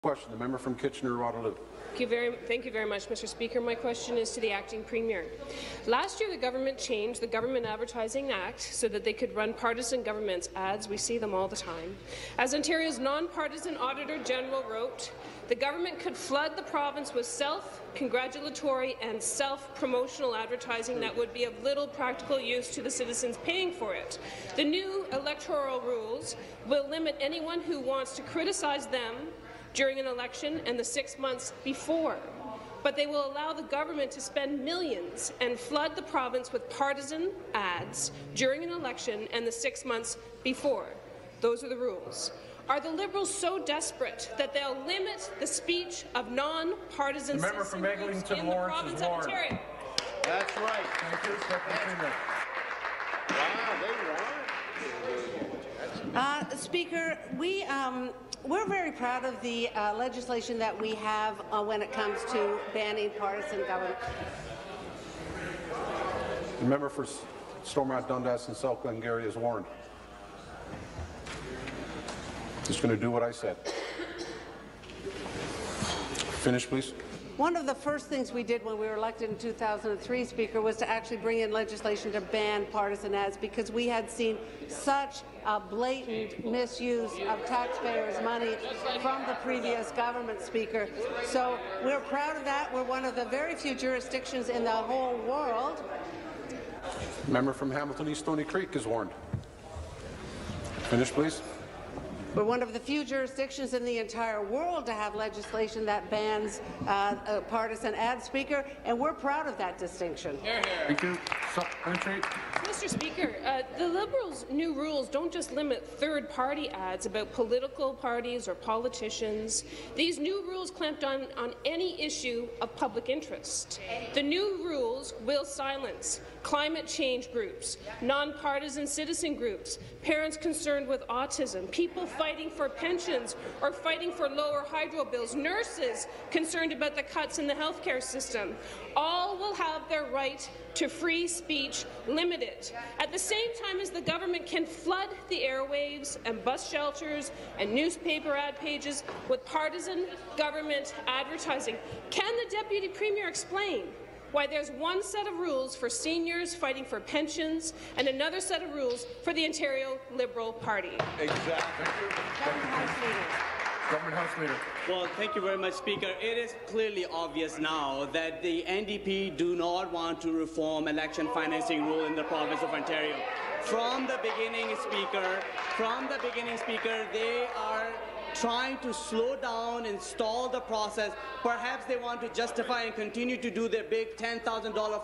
Question, the member from Kitchener-Waterloo. Thank you, very, thank you very much, Mr. Speaker. My question is to the acting premier. Last year, the government changed the Government Advertising Act so that they could run partisan government's ads. We see them all the time. As Ontario's non-partisan Auditor General wrote, the government could flood the province with self-congratulatory and self-promotional advertising that would be of little practical use to the citizens paying for it. The new electoral rules will limit anyone who wants to criticize them during an election and the six months before. But they will allow the government to spend millions and flood the province with partisan ads during an election and the six months before. Those are the rules. Are the Liberals so desperate that they'll limit the speech of non-partisan citizens groups in the province of Ontario? That's right. Thank you, Deputy Wow, they won. Uh, Speaker, we, um, we're very proud of the uh, legislation that we have uh, when it comes to banning partisan government. The member for Stormont Dundas and South Glengarry is warned. Just going to do what I said. Finish, please. One of the first things we did when we were elected in 2003, Speaker, was to actually bring in legislation to ban partisan ads because we had seen such a blatant misuse of taxpayers' money from the previous government, Speaker. So we're proud of that. We're one of the very few jurisdictions in the whole world Member from Hamilton East Stoney Creek is warned. Finish, please. We're one of the few jurisdictions in the entire world to have legislation that bans uh, a partisan ad speaker, and we're proud of that distinction. Thank you. Supplementary. Mr. Speaker, uh, the Liberals' new rules don't just limit third-party ads about political parties or politicians. These new rules clamp down on any issue of public interest. The new rules will silence climate change groups, nonpartisan citizen groups, parents concerned with autism, people fighting for pensions or fighting for lower hydro bills, nurses concerned about the cuts in the healthcare system. All will have their right to free speech limited. At the same time as the government can flood the airwaves and bus shelters and newspaper ad pages with partisan government advertising. Can the Deputy Premier explain why there's one set of rules for seniors fighting for pensions and another set of rules for the Ontario Liberal Party? Exactly. Government House Leader. Well, thank you very much, Speaker. It is clearly obvious now that the NDP do not want to reform election financing rule in the province of Ontario. From the beginning, Speaker, from the beginning, Speaker, they are trying to slow down and stall the process. Perhaps they want to justify and continue to do their big $10,000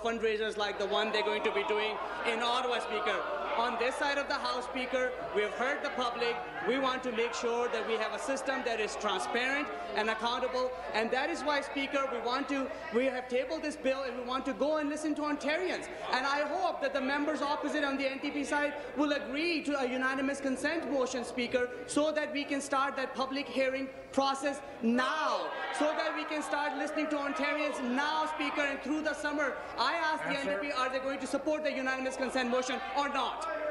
fundraisers like the one they're going to be doing in Ottawa, Speaker. On this side of the House, Speaker, we have heard the public. We want to make sure that we have a system that is transparent and accountable, and that is why, Speaker, we want to, we have tabled this bill and we want to go and listen to Ontarians. And I hope that the members opposite on the NDP side will agree to a unanimous consent motion, Speaker, so that we can start that public hearing process now, so that we can start listening to Ontarians now, Speaker, and through the summer. I ask the NDP, are they going to support the unanimous consent motion or not?